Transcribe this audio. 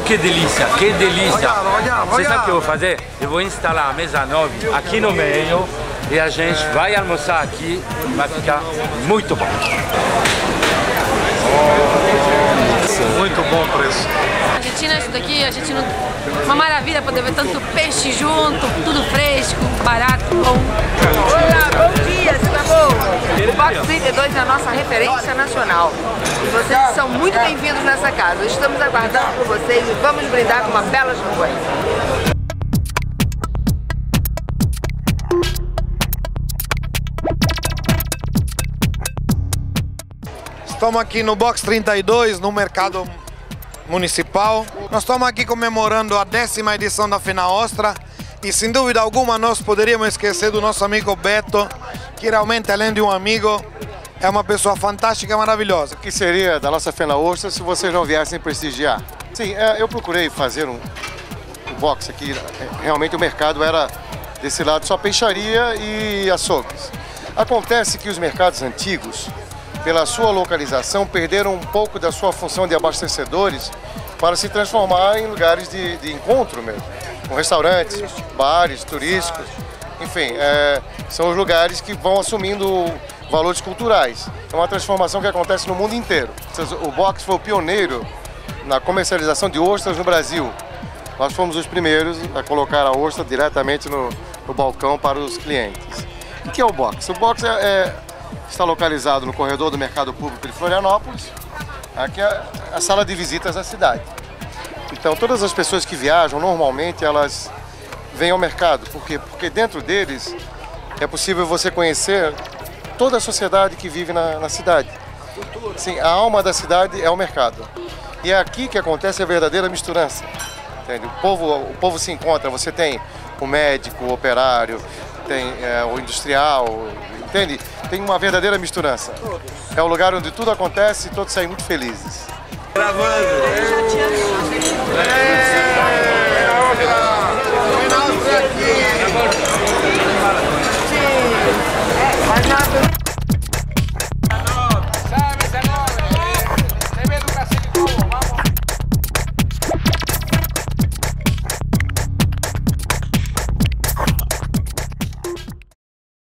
que delícia, que delícia. Você sabe o que eu vou fazer? Eu vou instalar a mesa 9 aqui no meio e a gente vai almoçar aqui, vai ficar muito bom. Muito bom preço. Argentina, isso daqui, a gente não... Uma maravilha poder ver tanto peixe junto, tudo fresco, barato, bom. Box 32 é a nossa referência nacional. E vocês são muito bem-vindos nessa casa. Estamos aguardando por vocês e vamos brindar com uma bela champanhe. Estamos aqui no Box 32, no mercado municipal. Nós estamos aqui comemorando a décima edição da Fina Ostra e sem dúvida alguma nós poderíamos esquecer do nosso amigo Beto, que realmente além de um amigo, é uma pessoa fantástica e maravilhosa. O que seria da nossa Fena Ostra se vocês não viessem prestigiar? Sim, é, eu procurei fazer um, um box aqui. Realmente o mercado era desse lado só peixaria e açougues. Acontece que os mercados antigos, pela sua localização, perderam um pouco da sua função de abastecedores para se transformar em lugares de, de encontro mesmo, com restaurantes, bares, turísticos, enfim, é, são os lugares que vão assumindo valores culturais. É uma transformação que acontece no mundo inteiro. O box foi o pioneiro na comercialização de ostras no Brasil. Nós fomos os primeiros a colocar a ostra diretamente no, no balcão para os clientes. O que é o box? O box é, é está localizado no corredor do Mercado Público de Florianópolis. Aqui é a sala de visitas da cidade. Então, todas as pessoas que viajam, normalmente, elas vêm ao mercado. Por quê? Porque dentro deles é possível você conhecer toda a sociedade que vive na, na cidade. Sim, a alma da cidade é o mercado. E é aqui que acontece a verdadeira misturança. Entende? O, povo, o povo se encontra, você tem o médico, o operário, tem é, o industrial, entende? Tem uma verdadeira misturança. É o lugar onde tudo acontece e todos saem muito felizes. Gravando!